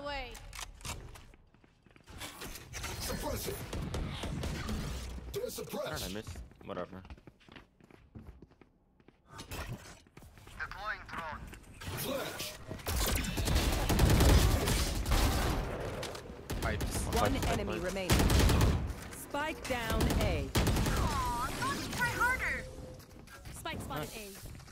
my way. Suppress it. They're How suppressed. did I miss? Whatever. Deploying drone. Flash. Pipes. One Fight. enemy Fight. remaining. Spike down A. Aw, try harder. Spike spotted nice. A.